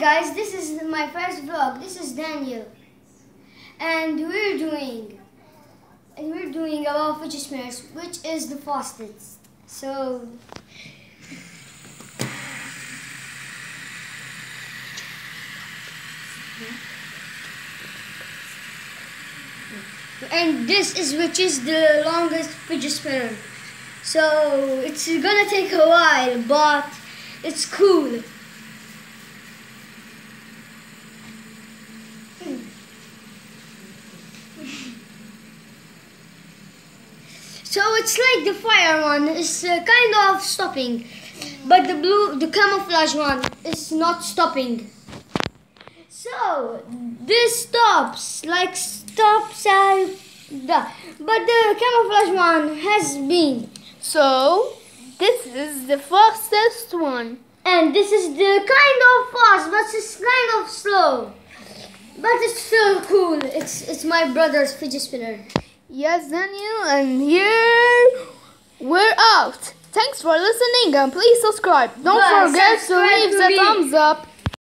Guys, this is my first vlog. This is Daniel. And we're doing and we're doing about fidget spinners, which is the fastest. So and this is which is the longest fidget spinner. So it's gonna take a while, but it's cool. So it's like the fire one is uh, kind of stopping, but the blue, the camouflage one is not stopping. So this stops, like stops at the, but the camouflage one has been. So, this is the fastest one. And this is the kind of fast, but it's kind of slow. But it's still cool. It's it's my brother's fidget spinner. Yes, Daniel, and here we're out. Thanks for listening and please subscribe. Don't Bye, forget to leave the thumbs up.